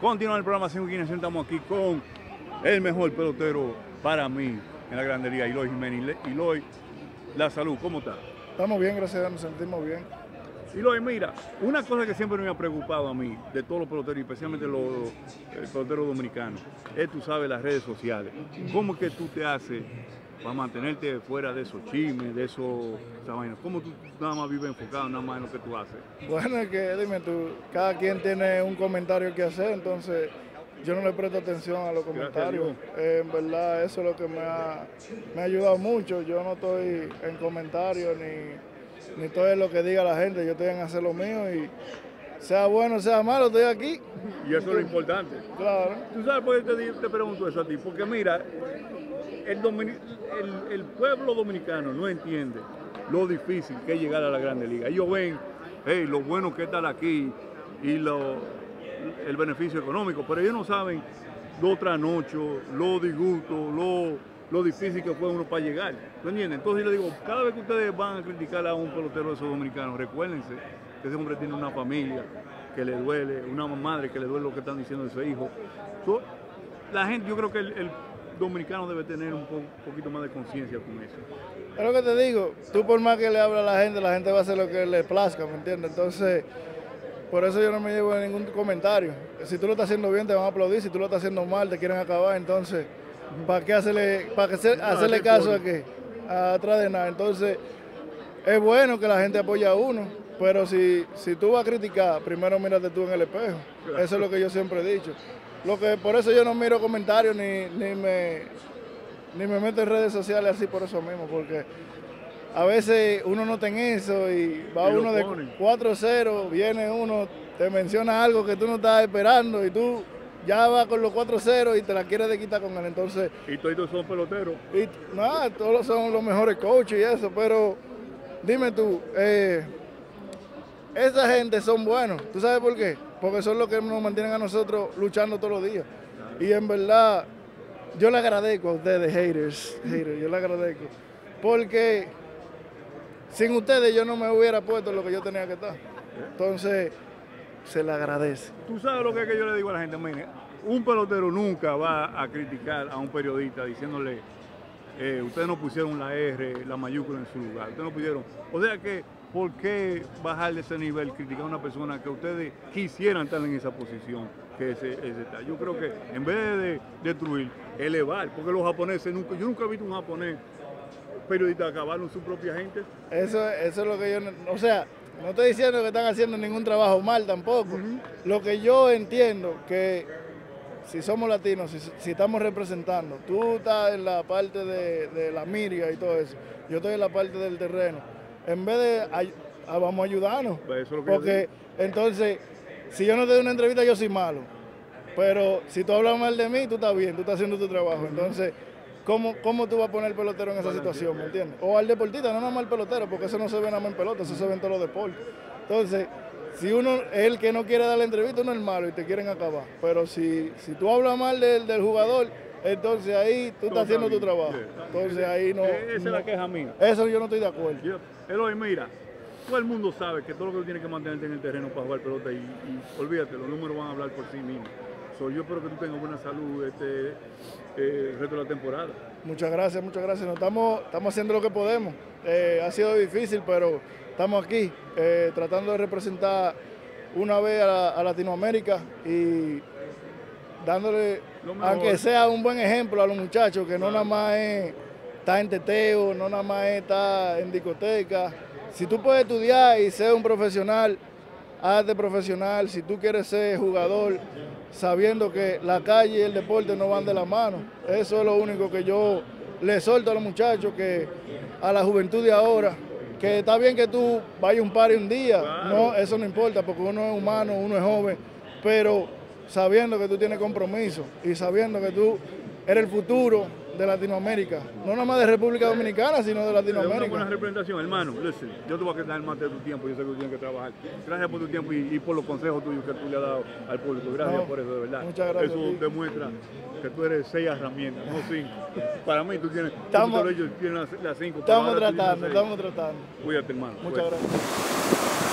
Continúa el programa 5 estamos aquí con el mejor pelotero para mí en la grandería, Iloy Jiménez. Iloy, la salud, ¿cómo está? Estamos bien, gracias a Dios, nos sentimos bien. Iloy, mira, una cosa que siempre me ha preocupado a mí, de todos los peloteros, especialmente los peloteros dominicanos, es, tú sabes, las redes sociales. ¿Cómo es que tú te haces para mantenerte fuera de esos chismes, de esos vainas? ¿Cómo tú nada más vives enfocado nada más en lo que tú haces? Bueno, es que dime tú, cada quien tiene un comentario que hacer, entonces yo no le presto atención a los comentarios. Eh, en verdad, eso es lo que me ha, me ha ayudado mucho. Yo no estoy en comentarios ni, ni en lo que diga la gente, yo estoy en hacer lo mío y sea bueno, sea malo, estoy aquí. Y eso es lo importante. Claro. ¿Tú sabes por qué te, te pregunto eso a ti? Porque mira, el, pueblo dominicano no entiende lo difícil que es llegar a la Grande Liga. Ellos ven hey, lo bueno que es estar aquí y lo, el beneficio económico, pero ellos no saben lo tranocho, lo disgusto, lo, lo difícil que fue uno para llegar. ¿Tú entiendes? Entonces yo le digo, cada vez que ustedes van a criticar a un pelotero de esos dominicanos, recuérdense que ese hombre tiene una familia que le duele, una madre que le duele lo que están diciendo de su hijo. la gente, yo creo que el dominicano debe tener un poquito más de conciencia con eso. Es lo que te digo, tú por más que le hable a la gente, la gente va a hacer lo que le plazca, ¿me entiendes? Entonces, por eso yo no me llevo ningún comentario. Si tú lo estás haciendo bien, te van a aplaudir, si tú lo estás haciendo mal, te quieren acabar, entonces, ¿para qué hacerle, para hacerle caso a qué? Atrás de nada. Entonces, es bueno que la gente apoye a uno, pero si, si tú vas a criticar, primero mírate tú en el espejo. Eso es lo que yo siempre he dicho. Lo que por eso yo no miro comentarios ni, ni me ni me meto en redes sociales así por eso mismo, porque a veces uno no tiene eso y va uno de 4-0, viene uno, te menciona algo que tú no estás esperando y tú ya vas con los 4-0 y te la quieres de quitar con él. Entonces, y todos son peloteros. Y nada, todos son los mejores coaches y eso, pero dime tú, eh, esa gente son buenos. ¿Tú sabes por qué? Porque son los que nos mantienen a nosotros luchando todos los días. Y en verdad, yo le agradezco a ustedes, haters, haters, yo le agradezco. Porque sin ustedes yo no me hubiera puesto lo que yo tenía que estar. Entonces, se le agradece. Tú sabes lo que, es que yo le digo a la gente, mire, un pelotero nunca va a criticar a un periodista diciéndole, eh, ustedes no pusieron la R, la mayúscula en su lugar, ustedes no pusieron. O sea que ¿por qué bajar de ese nivel, criticar a una persona que ustedes quisieran estar en esa posición que ese, está? Yo creo que en vez de destruir, elevar, porque los japoneses, nunca, yo nunca he visto un japonés periodista acabar con su propia gente. Eso, eso es lo que yo, o sea, no estoy diciendo que están haciendo ningún trabajo mal tampoco. Lo que yo entiendo que si somos latinos, si, estamos representando, tú estás en la parte de, de la miria y todo eso, yo estoy en la parte del terreno en vez de ah, vamos a ayudarnos. Pues porque entonces, si yo no te doy una entrevista, yo soy malo. Pero si tú hablas mal de mí, tú estás bien, tú estás haciendo tu trabajo. Entonces, ¿cómo, cómo tú vas a poner el pelotero en esa situación? ¿Me entiendes? O al deportista, no nada más al pelotero, porque eso no se ve nada más en pelota, eso se ve en todos los deportes. Entonces, si uno es el que no quiere dar la entrevista, uno es malo y te quieren acabar. Pero si, si tú hablas mal del, del jugador, entonces ahí tú estás haciendo tu trabajo. Entonces ahí no. Esa es la queja mía. Eso yo no estoy de acuerdo. Eloy, mira, todo el mundo sabe que todo lo que tú tienes que mantenerte en el terreno para jugar pelota y, olvídate, los números van a hablar por sí mismos. Yo espero que tú tengas buena salud este eh, resto de la temporada. Muchas gracias, muchas gracias. estamos, estamos haciendo lo que podemos. Eh, ha sido difícil, pero estamos aquí eh, tratando de representar una vez a Latinoamérica y dándole, aunque sea un buen ejemplo a los muchachos, que no nada más es estar en teteo, no nada más es estar en discoteca. Si tú puedes estudiar y ser un profesional, hazte profesional. Si tú quieres ser jugador, sabiendo que la calle y el deporte no van de la mano. Eso es lo único que yo le solto a los muchachos, que a la juventud de ahora, que está bien que tú vayas un par un día, no, eso no importa, porque uno es humano, uno es joven, pero sabiendo que tú tienes compromiso y sabiendo que tú eres el futuro de Latinoamérica, no nada más de República Dominicana, sino de Latinoamérica. Es una buena representación, hermano. yo te voy a quedar más de tu tiempo, yo sé que tú tienes que trabajar. Gracias por tu tiempo y, por los consejos tuyos que tú le has dado al público. Gracias por eso, de verdad. Muchas gracias. Eso demuestra que tú eres seis herramientas, no cinco. Para mí tú tienes, estamos, ellos tienen las cinco. Estamos tratando, estamos tratando. Cuídate, hermano. Muchas gracias.